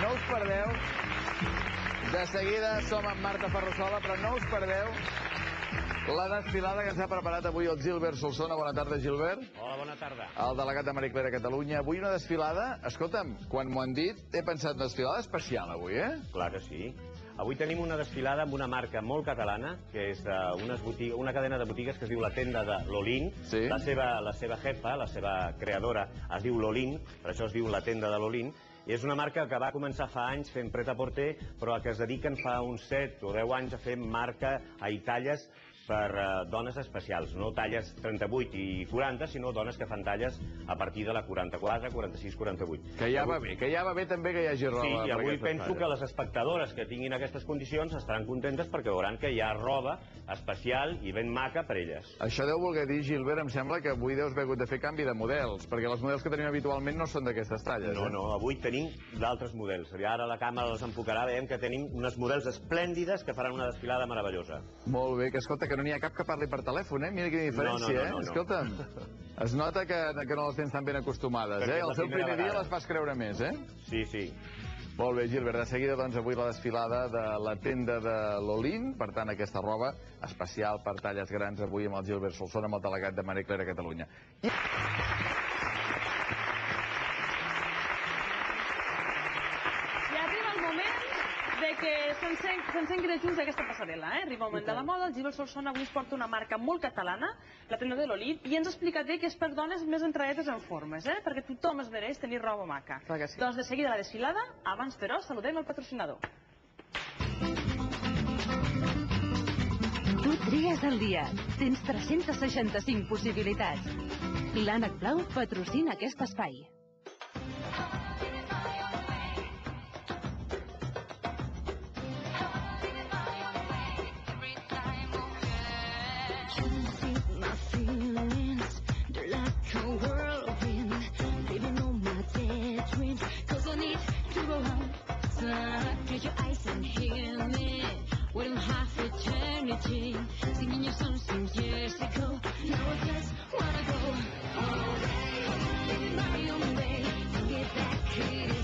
No us perdeu. De seguida som amb Marta Ferrusola, però no us perdeu la desfilada que ens ha preparat avui el Gilbert Solsona. Bona tarda, Gilbert. Hola, bona tarda. El delegat de Marie Claire a Catalunya. Avui una desfilada, escolta'm, quan m'ho han dit, he pensat una desfilada especial avui, eh? Clar que sí. Avui tenim una desfilada amb una marca molt catalana, que és uh, unes botigues, una cadena de botigues que es diu la tenda de Lolín. Sí. La seva, la seva jefa, la seva creadora, es diu Lolín, per això es diu la tenda de Lolín, és una marca que va començar fa anys fent pret a porter, però que es dediquen fa uns 7 o 10 anys a fer marca a i talles per uh, dones especials, no talles 38 i 40, sinó dones que fan talles a partir de la 44, 46, 48. Que ja va bé, que ja va bé també que hi hagi roba. Sí, i avui penso talles. que les espectadores que tinguin aquestes condicions estaran contentes perquè veuran que hi ha roba especial i ben maca per elles. Això deu voler dir, Gilbert, em sembla que avui deus haver hagut de fer canvi de models, perquè els models que tenim habitualment no són d'aquestes talles. No, eh? no, avui tenim d'altres models. I ara la càmera els enfocarà, veiem que tenim uns models esplèndides que faran una desfilada meravellosa. Molt bé, que escolta, que no n'hi ha cap que parli per telèfon, eh? Mira quina diferència, No, no, no, eh? no, no. Escolta'm, es nota que, que no les tens tan ben acostumades, Perquè eh? El seu primer dia vegada. les fas creure més, eh? Sí, sí. Molt bé, Gilbert, de seguida, doncs, avui la desfilada de la tenda de l'Olin, per tant, aquesta roba especial per talles grans avui amb el Gilbert Solsona, amb el delegat de Maria Clara Catalunya. I arriba el moment que s'encengui de junts aquesta passarel·la. Eh? Arriba el moment de la moda, el Gilbert Solsona avui es porta una marca molt catalana, la tenda de l'Olin, i ens ha explicat bé que és per dones més entraetes en formes, eh? perquè tothom es mereix tenir roba maca. Sí. Doncs de seguida la desfilada, abans però saludem el patrocinador. Tu tries el dia. Tens 365 possibilitats. L'ànec Blau patrocina aquest espai. unity, singing your songs from years ago. Now I just wanna go away, day, my own way, to get back here.